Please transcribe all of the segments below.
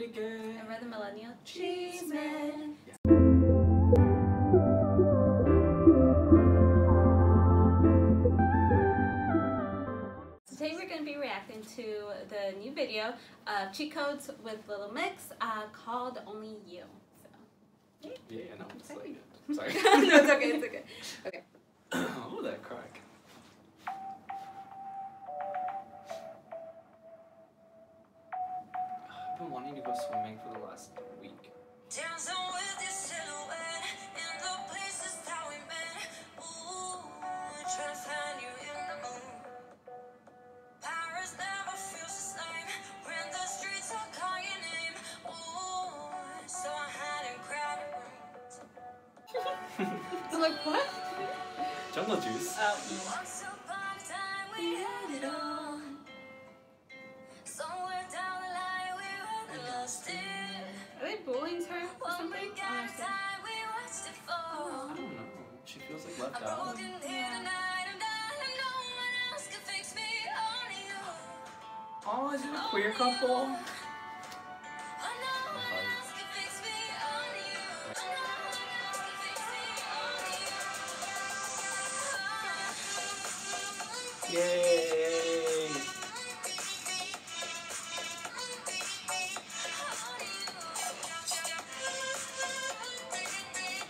it again. And we're the Millennial Chisme. Today we're going to be reacting to the new video of cheat codes with Little Mix uh, called Only You. So. Yeah, no, it's like sorry. no, it's okay, it's okay. Okay. oh, that crack. Name. Ooh, so I had in crowded rooms. I'm like, what? Jungle juice. Oh, bullying her or something? big oh, I don't at a understand. time we watched it fall. I don't know. She feels like left out. here tonight. I'm dying. and No one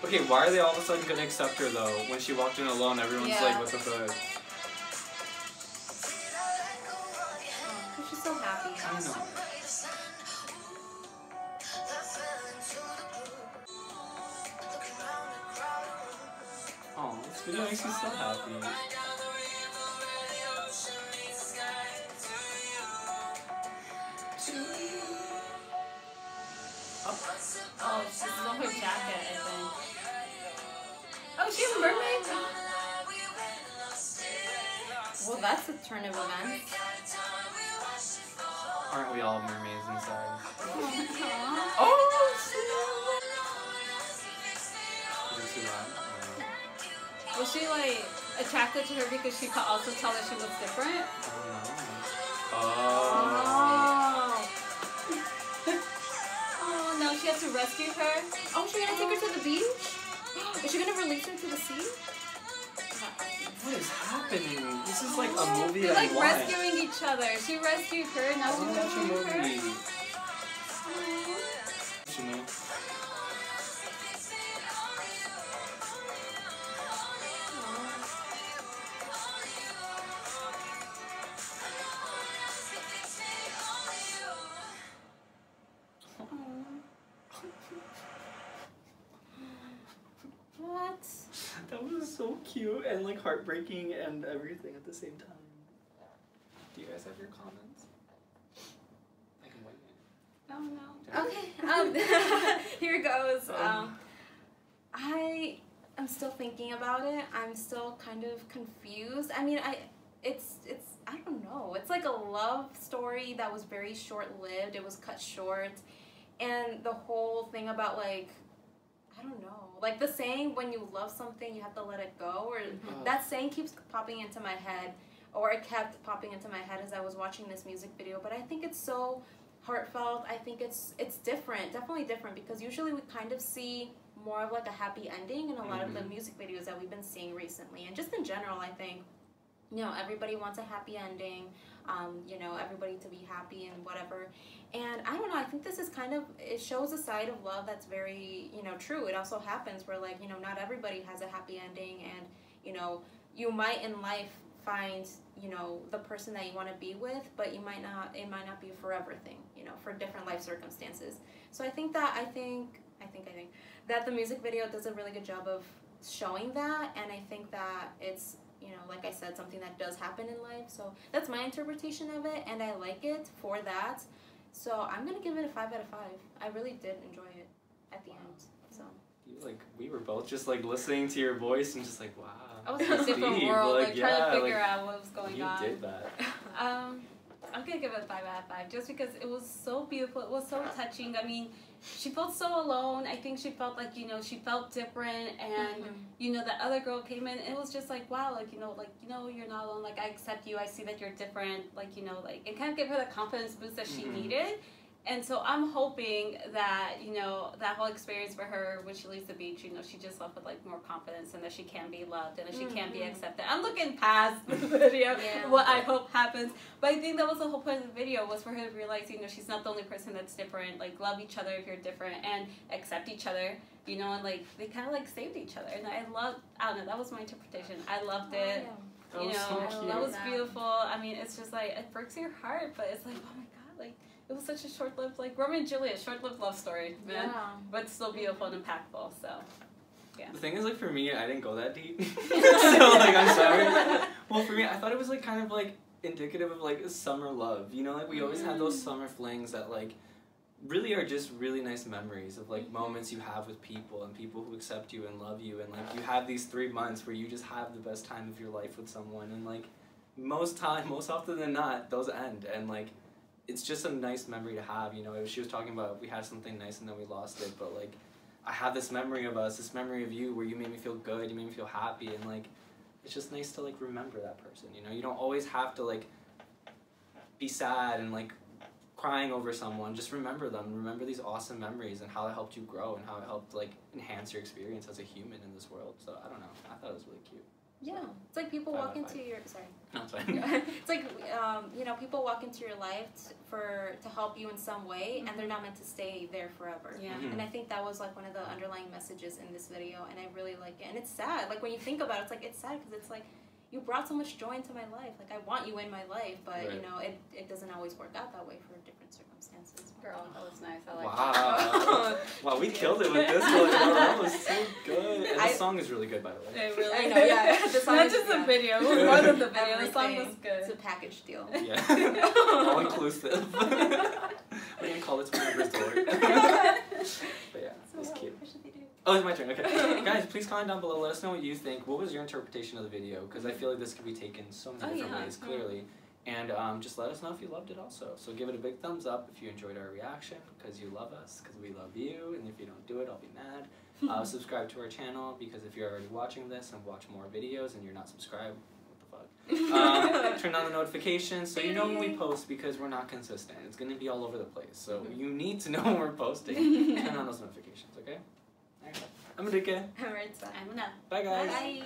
Okay, why are they all of a sudden gonna accept her though? When she walked in alone, everyone's Yeah. like, what the fuck? Did I let go of your hand? Oh, she's so happy. I know. Somebody to send. Ooh, that fell into the groove. Looking round the crowded room. Oh, this video makes me so happy. Right down the river where the ocean meets the sky. To you, to you. Once Oh, she's on time her we jacket, I think. All. Oh, she's a mermaid? Down the line we went lost it. Well, that's a turn of events. Every kind of time we watched it fall. Aren't we all mermaids inside? Aww. Oh! No one else can fix me. Did you see that? Was she like attracted to her because she could also tell that she was different? Oh, no. Oh. oh no, she has to rescue her. Oh, she's gonna take her to the beach? Is she gonna release her to the sea? What is happening? This is like a movie They're I like want. rescuing each other. She rescued her, now she's wanna watch a rescuing her. What? That was so cute and like heartbreaking and everything at the same time. Do you guys have your comments? I can wait. Oh no. Okay. Um, here goes. Um. Um, I am still thinking about it. I'm still kind of confused. I mean, I it's it's I don't know. It's like a love story that was very short lived. It was cut short, and the whole thing about like I don't know. Like the saying, when you love something, you have to let it go, or Oh. that saying keeps popping into my head, or it kept popping into my head as I was watching this music video. But I think it's so heartfelt. I think it's it's different, definitely different, because usually we kind of see more of like a happy ending in a lot of the Mhm. music videos that we've been seeing recently, and just in general, I think. You know, everybody wants a happy ending. Um, you know, everybody to be happy and whatever. And I don't know, I think this is kind of, it shows a side of love that's very, you know, true. It also happens where, like, you know, not everybody has a happy ending, and, you know, you might in life find, you know, the person that you want to be with, but you might not, it might not be a forever thing, you know, for different life circumstances. So I think that, I think, I think, I think, that the music video does a really good job of showing that, and I think that it's, you know, like I said, something that does happen in life. So that's my interpretation of it, and I like it for that. So I'm gonna give it a five out of five. I really did enjoy it at the end. So You like we were both just like listening to your voice and just like wow. I was in a different world, like, trying yeah, to figure like, out what was going you on. did that. Um, I'm gonna give it a five out of five just because it was so beautiful. It was so touching. I mean, she felt so alone. I think she felt like you know she felt different, and Mm-hmm. you know that other girl came in. It was just like wow, like you know, like you know you're not alone. Like I accept you. I see that you're different. Like you know, like and kind of give her the confidence boost that she Mhm. needed. And so I'm hoping that you know that whole experience for her when she leaves the beach, you know, she just left with like more confidence and that she can be loved and that she can be Mhm. accepted. I'm looking past the video, Yeah. what I hope happens, but I think that was the whole point of the video was for her to realize, you know, she's not the only person that's different. Like love each other if you're different and accept each other. You know, and like they kind of like saved each other, and I love. I don't know. That was my interpretation. I loved it That you was know, so cute. that was beautiful. I mean, it's just like it breaks your heart, but it's like, oh my god, like it was such a short-lived, like Romeo and Juliet, short-lived love story, man, Yeah. but still beautiful and impactful. So Yeah. The thing is, like for me, I didn't go that deep. so like, I'm sorry. Well, for me, I thought it was like kind of like indicative of like summer love. You know, like we always have those mm. summer flings that like really are just really nice memories of like Mhm. moments you have with people and people who accept you and love you and like you have these three months where you just have the best time of your life with someone and like most time most often than not those end and like it's just a nice memory to have you know she was talking about we had something nice and then we lost it but like i have this memory of us this memory of you where you made me feel good you made me feel happy and like it's just nice to like remember that person you know you don't always have to like be sad and like crying over someone just remember them remember these awesome memories and how it helped you grow and how it helped like enhance your experience as a human in this world so i don't know i thought it was really cute yeah, it's like people Five walk out of into your sorry. no, it's fine. it's like um, you know people walk into your life t- for to help you in some way, and they're not meant to stay there forever. Yeah. Mhm. And I think that was like one of the underlying messages in this video, and I really like it. And it's sad, like when you think about it, it's like it's sad because it's like you brought so much joy into my life. Like I want you in my life, but you know it, it doesn't always work out that way for different circumstances. Girl, that was nice. I like Wow. wow, we killed it with this one. That was so good. And the I- song is really good, by the way. It really, I know, yeah. the song Not is- just the video. It was more than the video. The song was good. It's a package deal. Yeah. All inclusive. We're gonna call it Twin Resort. but yeah, So it's what- cute. what should they do? Oh, it's my turn. Okay, guys, please comment down below. Let us know what you think. What was your interpretation of the video? Because I feel like this could be taken so many Oh, different yeah. ways. Clearly. And um, just let us know if you loved it also. So give it a big thumbs up if you enjoyed our reaction, because you love us, because we love you, and if you don't do it, I'll be mad. Uh, subscribe to our channel, because if you're already watching this and watch more videos and you're not subscribed, what the fuck? Um, turn on the notifications so you know when we post, because we're not consistent. It's going to be all over the place. So you need to know when we're posting. turn on those notifications, okay? Alright. I'm Enrique. I'm Maritza. I'm enough. Bye, guys. Bye.